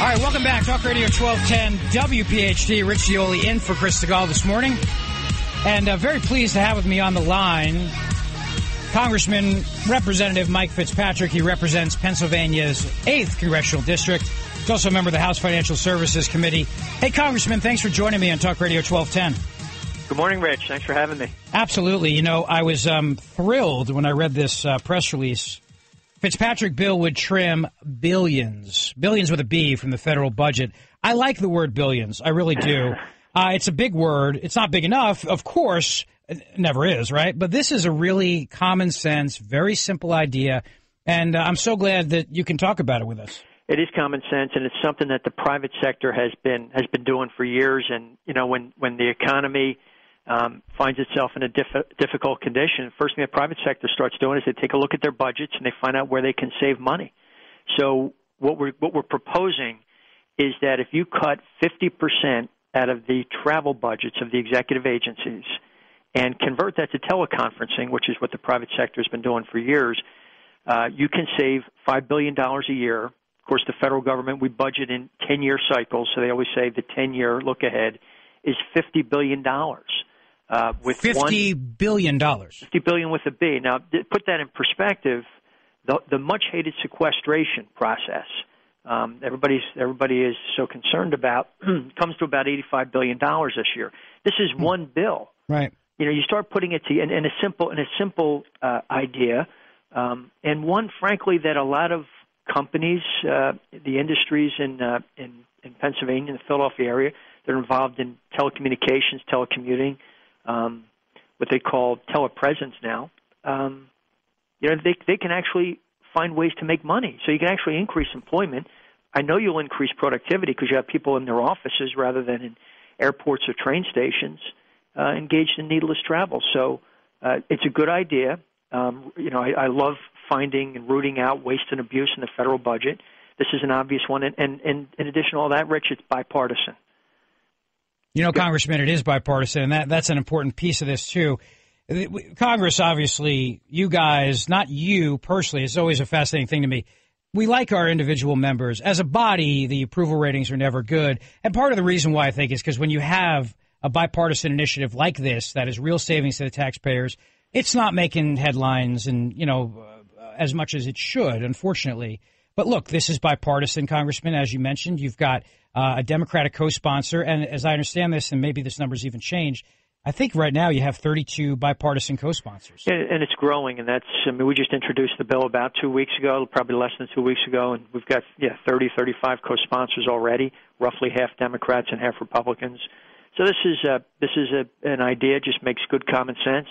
All right, welcome back. Talk Radio 1210 WPHT. Rich Zeoli in for Chris Stigall this morning. And uh, very pleased to have with me on the line Congressman Representative Mike Fitzpatrick. He represents Pennsylvania's 8th Congressional District. He's also a member of the House Financial Services Committee. Hey, Congressman, thanks for joining me on Talk Radio 1210. Good morning, Rich. Thanks for having me. Absolutely. You know, I was um, thrilled when I read this uh, press release Fitzpatrick bill would trim billions, billions with a B from the federal budget. I like the word billions. I really do. Uh, it's a big word. It's not big enough, of course. It never is, right? But this is a really common sense, very simple idea. And uh, I'm so glad that you can talk about it with us. It is common sense, and it's something that the private sector has been has been doing for years. And you know, when when the economy um, finds itself in a diff- difficult condition, first thing the private sector starts doing is they take a look at their budgets and they find out where they can save money. So what we're what we're proposing is that if you cut 50% out of the travel budgets of the executive agencies and convert that to teleconferencing, which is what the private sector has been doing for years, uh, you can save five billion dollars a year. Of course, the federal government we budget in 10-year cycles, so they always say the 10-year look ahead is 50 billion dollars. Uh, with fifty one, billion dollars. Fifty billion with a B. Now, put that in perspective. The, the much hated sequestration process. Um, everybody's everybody is so concerned about comes to about eighty five billion dollars this year. This is hmm. one bill. Right. You know, you start putting it to in, in a simple in a simple uh, idea, um, and one, frankly, that a lot of companies, uh, the industries in uh, in in Pennsylvania, in the Philadelphia area, they're involved in telecommunications, telecommuting, um, what they call telepresence now, um, you know, they they can actually find ways to make money. So you can actually increase employment. I know you'll increase productivity because you have people in their offices rather than in airports or train stations uh, engaged in needless travel. So uh, it's a good idea. Um, you know, I, I love finding and rooting out waste and abuse in the federal budget. This is an obvious one, and, and, and in addition to all that, Rich, it's bipartisan. You know, Congressman, it is bipartisan, and that, that's an important piece of this, too. Congress, obviously, you guys, not you personally, it's always a fascinating thing to me. We like our individual members. As a body, the approval ratings are never good. And part of the reason why I think is because when you have a bipartisan initiative like this that is real savings to the taxpayers, it's not making headlines and, you know, uh, as much as it should, unfortunately. But look, this is bipartisan, Congressman. As you mentioned, you've got uh, a Democratic co-sponsor, and as I understand this, and maybe this number's even changed. I think right now you have 32 bipartisan co-sponsors. And it's growing, and that's, I mean, we just introduced the bill about two weeks ago, probably less than two weeks ago, and we've got, yeah, 30, 35 co-sponsors already, roughly half Democrats and half Republicans. So this is, a, this is a, an idea, just makes good common sense,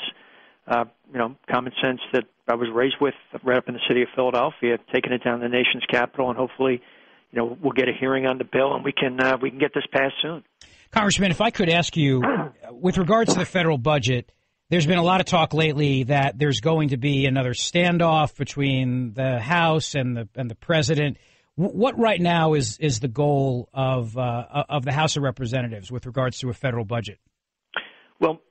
uh, you know, common sense that I was raised with right up in the city of Philadelphia, taking it down to the nation's capital, and hopefully you know we'll get a hearing on the bill and we can uh, we can get this passed soon. Congressman, if I could ask you, with regards to the federal budget, there's been a lot of talk lately that there's going to be another standoff between the House and the and the president. What right now is is the goal of uh, of the House of Representatives with regards to a federal budget? Well,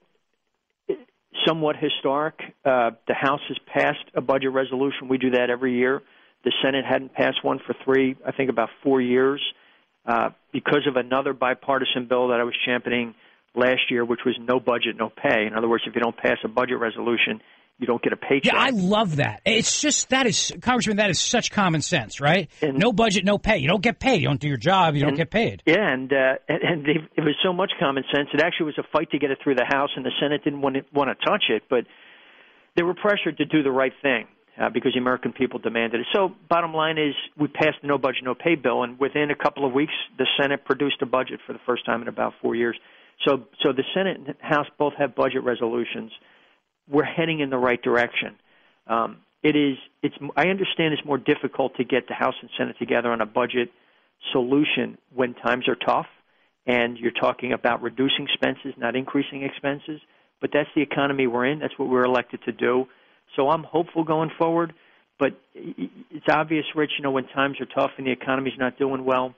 somewhat historic. Uh, the House has passed a budget resolution. We do that every year. The Senate hadn't passed one for three, I think, about four years uh, because of another bipartisan bill that I was championing last year, which was no budget, no pay. In other words, if you don't pass a budget resolution, you don't get a paycheck. Yeah, I love that. It's just that is Congressman. That is such common sense, right? And, no budget, no pay. You don't get paid. You don't do your job. You don't get paid. Yeah, and uh, and, and it was so much common sense. It actually was a fight to get it through the House, and the Senate didn't want to, want to touch it, but they were pressured to do the right thing uh, because the American people demanded it. So, bottom line is, we passed the no budget, no pay bill, and within a couple of weeks, the Senate produced a budget for the first time in about four years. So, so the Senate and House both have budget resolutions. We're heading in the right direction. Um, it is. It's. I understand it's more difficult to get the House and Senate together on a budget solution when times are tough, and you're talking about reducing expenses, not increasing expenses. But that's the economy we're in. That's what we're elected to do so I'm hopeful going forward. But it's obvious, Rich. You know, when times are tough and the economy's not doing well,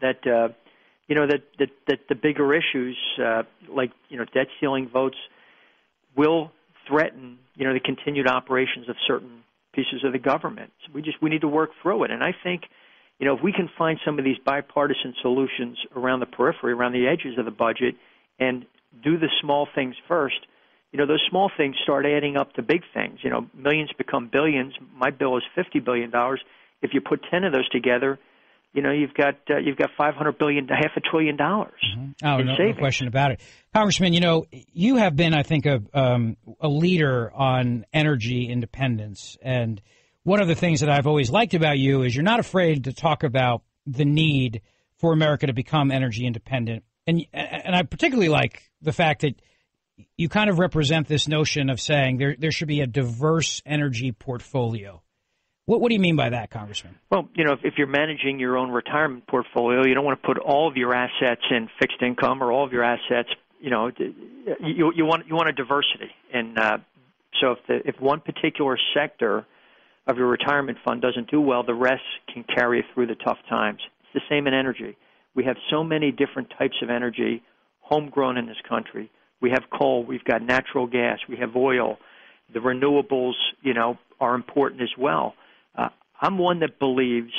that uh, you know that that, that the bigger issues uh, like you know debt ceiling votes will threaten you know the continued operations of certain pieces of the government. So we just we need to work through it. And I think you know, if we can find some of these bipartisan solutions around the periphery, around the edges of the budget, and do the small things first, you know, those small things start adding up to big things. You know, millions become billions. My bill is fifty billion dollars. If you put ten of those together, you know, you've got uh, you've got five hundred billion, half a trillion dollars. Mm-hmm. Oh, no, no, question about it, Congressman. You know, you have been, I think, a um, a leader on energy independence, and one of the things that I've always liked about you is you're not afraid to talk about the need for America to become energy independent, and and I particularly like the fact that you kind of represent this notion of saying there there should be a diverse energy portfolio. What, what do you mean by that, Congressman? Well, you know, if, if you're managing your own retirement portfolio, you don't want to put all of your assets in fixed income or all of your assets. You know, you you want you want a diversity, and uh, so if the, if one particular sector of your retirement fund doesn't do well, the rest can carry through the tough times. It's the same in energy. We have so many different types of energy homegrown in this country. We have coal, we've got natural gas, we have oil. The renewables, you know, are important as well. Uh, I'm one that believes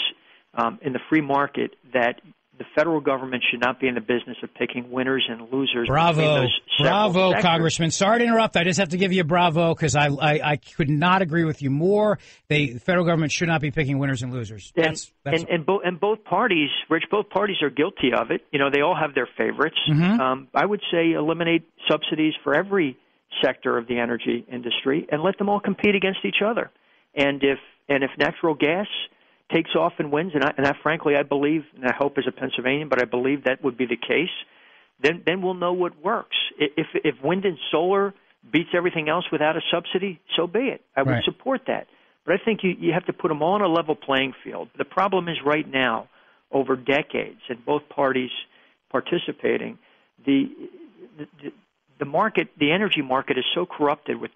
um, in the free market that the federal government should not be in the business of picking winners and losers. Bravo, bravo, sectors. Congressman. Sorry to interrupt. I just have to give you a bravo because I, I, I could not agree with you more. They, the federal government should not be picking winners and losers. That's, and that's and, and, bo- and both parties, Rich, both parties are guilty of it. You know, they all have their favorites. Mm-hmm. Um, I would say eliminate subsidies for every sector of the energy industry and let them all compete against each other. And if and if natural gas takes off and wins, and I, and I frankly I believe, and I hope as a Pennsylvanian, but I believe that would be the case. Then then we'll know what works. If if wind and solar beats everything else without a subsidy, so be it. I would right. support that. But I think you you have to put them all on a level playing field. The problem is right now, over decades, and both parties participating, the the, the market, the energy market, is so corrupted with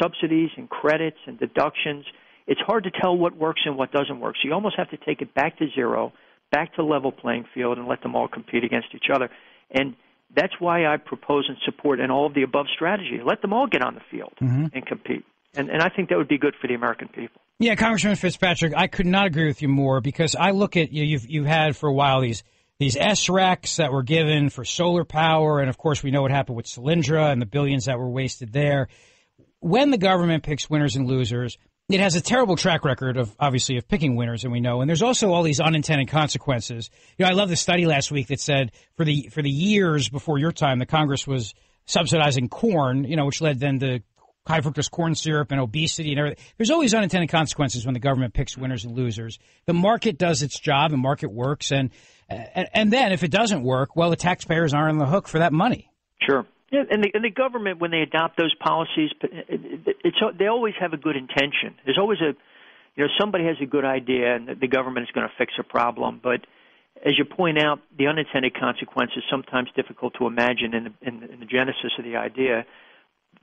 subsidies and credits and deductions it's hard to tell what works and what doesn't work. So you almost have to take it back to zero, back to level playing field, and let them all compete against each other. And that's why I propose and support an all of the above strategy. Let them all get on the field mm-hmm. and compete. And, and I think that would be good for the American people. Yeah, Congressman Fitzpatrick, I could not agree with you more because I look at you. You've you've had for a while these these SRECs that were given for solar power, and of course we know what happened with Solyndra and the billions that were wasted there. When the government picks winners and losers, it has a terrible track record of obviously of picking winners, and we know. And there's also all these unintended consequences. You know, I love the study last week that said for the for the years before your time, the Congress was subsidizing corn. You know, which led then to high fructose corn syrup and obesity and everything. There's always unintended consequences when the government picks winners and losers. The market does its job, and market works, and and, and then if it doesn't work, well, the taxpayers are on the hook for that money. Sure. Yeah, and the, and the government, when they adopt those policies, it, it's they always have a good intention. There's always a, you know, somebody has a good idea, and the government is going to fix a problem. But as you point out, the unintended consequences sometimes difficult to imagine in the, in, in the genesis of the idea.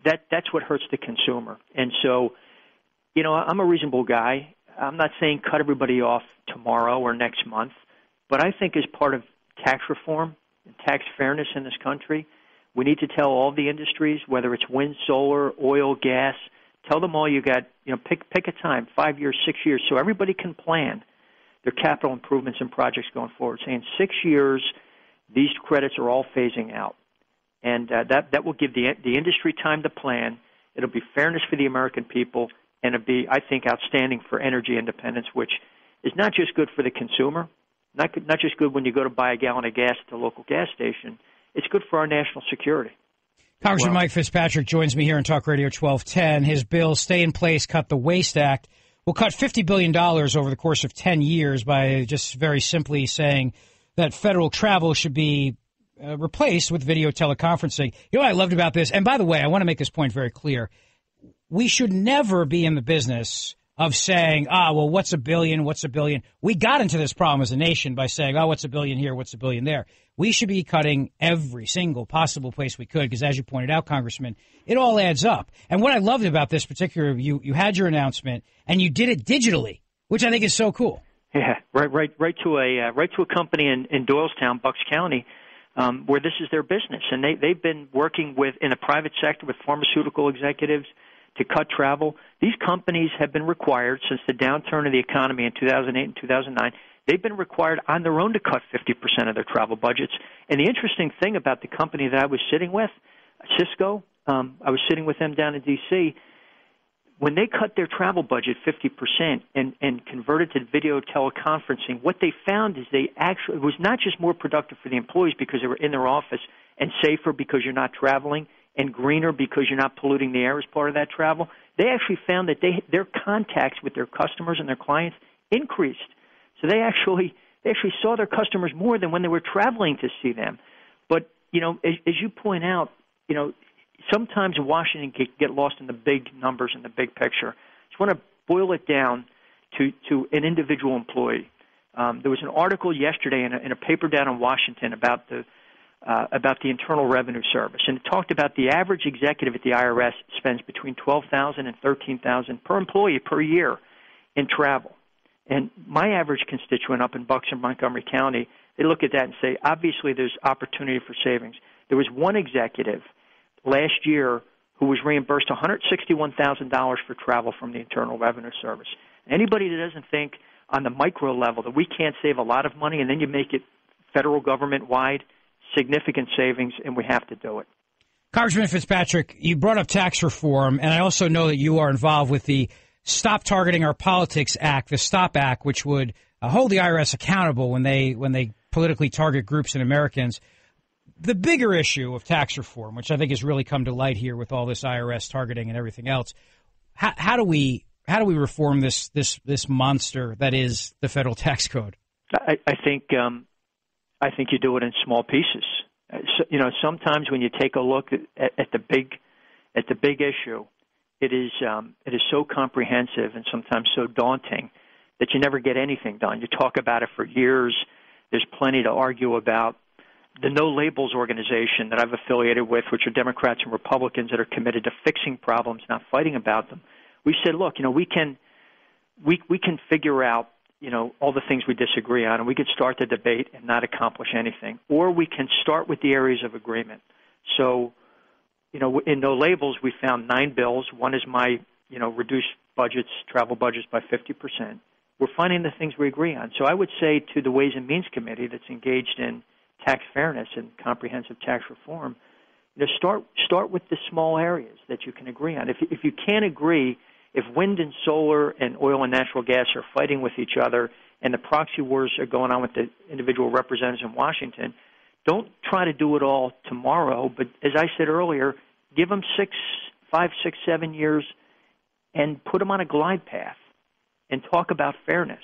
That that's what hurts the consumer. And so, you know, I'm a reasonable guy. I'm not saying cut everybody off tomorrow or next month, but I think as part of tax reform and tax fairness in this country we need to tell all the industries, whether it's wind, solar, oil, gas, tell them all you got, you know, pick pick a time, five years, six years, so everybody can plan their capital improvements and projects going forward. Saying six years, these credits are all phasing out, and uh, that that will give the the industry time to plan. It'll be fairness for the American people, and it'll be, I think, outstanding for energy independence, which is not just good for the consumer, not not just good when you go to buy a gallon of gas at the local gas station it's good for our national security. Congressman well. Mike Fitzpatrick joins me here on Talk Radio 1210. His bill, Stay in Place, Cut the Waste Act, will cut $50 billion over the course of 10 years by just very simply saying that federal travel should be uh, replaced with video teleconferencing. You know what I loved about this? And by the way, I want to make this point very clear. We should never be in the business of saying, ah, well, what's a billion? What's a billion? We got into this problem as a nation by saying, oh, what's a billion here? What's a billion there? we should be cutting every single possible place we could because, as you pointed out, Congressman, it all adds up. And what I loved about this particular, you you had your announcement and you did it digitally, which I think is so cool. Yeah, right, right, right to a uh, right to a company in, in Doylestown, Bucks County, um, where this is their business, and they they've been working with in the private sector with pharmaceutical executives to cut travel. These companies have been required since the downturn of the economy in 2008 and 2009 they've been required on their own to cut 50% of their travel budgets. And the interesting thing about the company that I was sitting with, Cisco, um, I was sitting with them down in D.C. When they cut their travel budget 50% and, and converted to video teleconferencing, what they found is they actually it was not just more productive for the employees because they were in their office and safer because you're not traveling and greener because you're not polluting the air as part of that travel. They actually found that they, their contacts with their customers and their clients increased. So they actually they actually saw their customers more than when they were traveling to see them. But you know, as, as you point out, you know, sometimes Washington can get lost in the big numbers and the big picture. I Just want to boil it down to to an individual employee. Um, there was an article yesterday in a, in a paper down in Washington about the uh, about the Internal Revenue Service, and it talked about the average executive at the IRS spends between twelve thousand and thirteen thousand per employee per year in travel. And my average constituent up in Bucks and Montgomery County, they look at that and say, obviously there's opportunity for savings. There was one executive last year who was reimbursed $161,000 for travel from the Internal Revenue Service. Anybody that doesn't think on the micro level that we can't save a lot of money and then you make it federal government wide, significant savings, and we have to do it. Congressman Fitzpatrick, you brought up tax reform, and I also know that you are involved with the Stop Targeting Our Politics Act, the STOP Act, which would uh, hold the IRS accountable when they when they politically target groups and Americans. The bigger issue of tax reform, which I think has really come to light here with all this IRS targeting and everything else, how, how do we how do we reform this this this monster that is the federal tax code? I, I think um, I think you do it in small pieces. Uh, so, you know, sometimes when you take a look at, at the big at the big issue, it is um, it is so comprehensive and sometimes so daunting that you never get anything done. You talk about it for years. There's plenty to argue about. The No Labels organization that I've affiliated with, which are Democrats and Republicans that are committed to fixing problems, not fighting about them, we said, look, you know, we can we we can figure out you know all the things we disagree on, and we could start the debate and not accomplish anything, or we can start with the areas of agreement. So you know, in no labels, we found nine bills. One is my, you know, reduce budgets, travel budgets by 50%. We're finding the things we agree on. So I would say to the Ways and Means Committee that's engaged in tax fairness and comprehensive tax reform, you know, start start with the small areas that you can agree on. If if you can't agree, if wind and solar and oil and natural gas are fighting with each other and the proxy wars are going on with the individual representatives in Washington, don't try to do it all tomorrow. But as I said earlier, give them six, five, six, seven years, and put them on a glide path, and talk about fairness.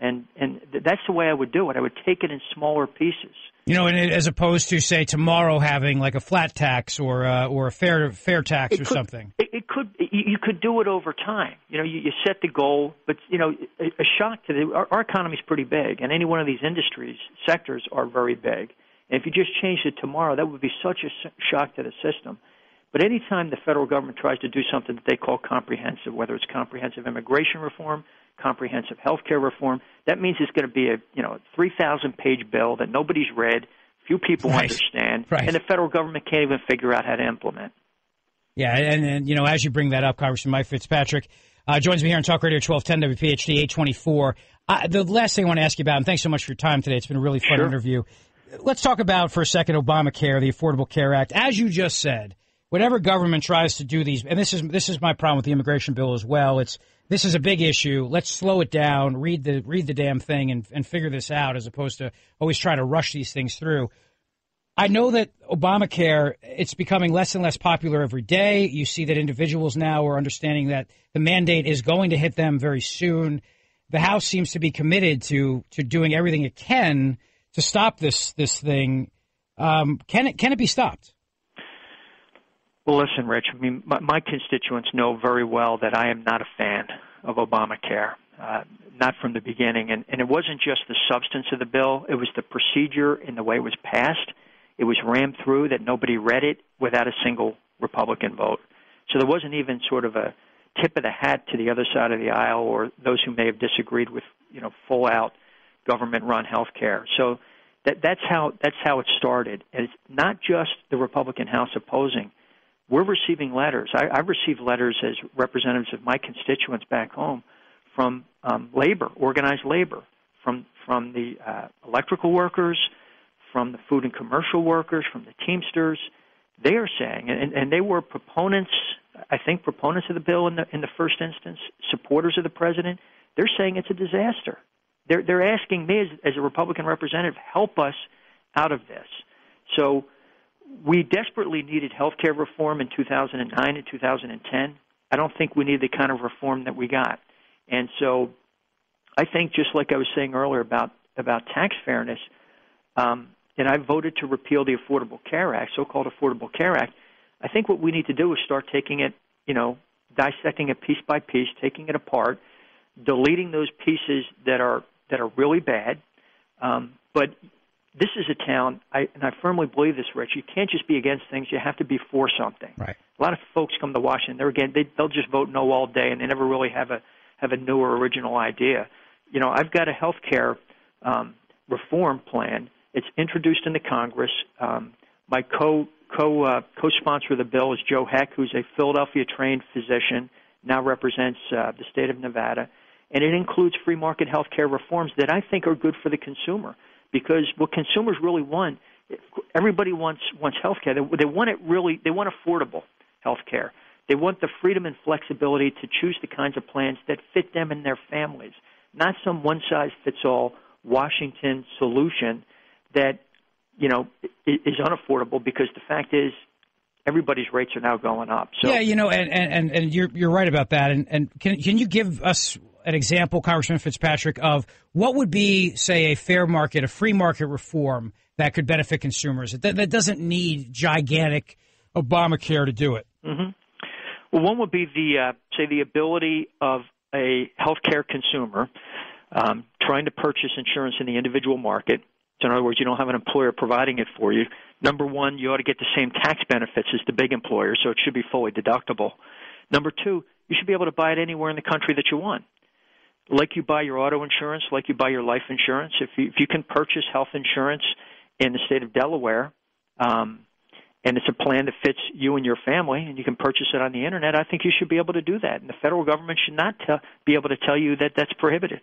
And and that's the way I would do it. I would take it in smaller pieces. You know, and as opposed to say tomorrow having like a flat tax or uh, or a fair fair tax it or could, something. It, it could you could do it over time. You know, you, you set the goal, but you know, a, a shock to the our, our economy is pretty big, and any one of these industries sectors are very big. And if you just changed it tomorrow, that would be such a shock to the system. But anytime the federal government tries to do something that they call comprehensive, whether it's comprehensive immigration reform, comprehensive health care reform, that means it's going to be a you know 3,000 page bill that nobody's read, few people right. understand, right. and the federal government can't even figure out how to implement. Yeah, and, and you know, as you bring that up, Congressman Mike Fitzpatrick uh, joins me here on Talk Radio 1210 WPHT 824. Uh, the last thing I want to ask you about, and thanks so much for your time today. It's been a really fun sure. interview. Let's talk about for a second Obamacare, the Affordable Care Act. As you just said, whenever government tries to do these, and this is this is my problem with the immigration bill as well. It's this is a big issue. Let's slow it down, read the read the damn thing, and and figure this out, as opposed to always trying to rush these things through. I know that Obamacare it's becoming less and less popular every day. You see that individuals now are understanding that the mandate is going to hit them very soon. The House seems to be committed to to doing everything it can to stop this this thing. Um, can it can it be stopped? Well, listen, Rich. I mean, my, my constituents know very well that I am not a fan of Obamacare, uh, not from the beginning. And, and it wasn't just the substance of the bill; it was the procedure and the way it was passed. It was rammed through that nobody read it without a single Republican vote. So there wasn't even sort of a tip of the hat to the other side of the aisle or those who may have disagreed with, you know, full out government run health care. So that that's how that's how it started. And it's not just the Republican House opposing we're receiving letters. I, I've received letters as representatives of my constituents back home from um, labor, organized labor, from from the uh, electrical workers, from the food and commercial workers, from the Teamsters. They are saying, and, and they were proponents, I think, proponents of the bill in the in the first instance, supporters of the president. They're saying it's a disaster. They're they're asking me as, as a Republican representative, help us out of this. So we desperately needed health care reform in 2009 and 2010. I don't think we need the kind of reform that we got. And so I think just like I was saying earlier about about tax fairness, um, and I voted to repeal the Affordable Care Act, so-called Affordable Care Act. I think what we need to do is start taking it, you know, dissecting it piece by piece, taking it apart, deleting those pieces that are that are really bad. Um, but this is a town, I, and I firmly believe this, Rich. You can't just be against things; you have to be for something. Right. A lot of folks come to Washington. They're again, they, they'll just vote no all day, and they never really have a have a new or original idea. You know, I've got a health care um, reform plan. It's introduced in the Congress. Um, my co co uh, co-sponsor of the bill is Joe Heck, who's a Philadelphia trained physician, now represents uh, the state of Nevada, and it includes free market health care reforms that I think are good for the consumer because what consumers really want everybody wants wants health care they, they want it really they want affordable health care they want the freedom and flexibility to choose the kinds of plans that fit them and their families. Not some one size fits all washington solution that you know is unaffordable because the fact is everybody's rates are now going up. So yeah you know and and and you're you're right about that. And and can can you give us an example, Congressman Fitzpatrick, of what would be, say, a fair market, a free market reform that could benefit consumers that, that doesn't need gigantic Obamacare to do it? Mm-hmm. Well, one would be the, uh, say, the ability of a healthcare consumer um, trying to purchase insurance in the individual market. So in other words, you don't have an employer providing it for you. Number one, you ought to get the same tax benefits as the big employer, so it should be fully deductible. Number two, you should be able to buy it anywhere in the country that you want like you buy your auto insurance, like you buy your life insurance. If you, if you can purchase health insurance in the state of Delaware, um, and it's a plan that fits you and your family, and you can purchase it on the internet, I think you should be able to do that. And the federal government should not tell, be able to tell you that that's prohibited.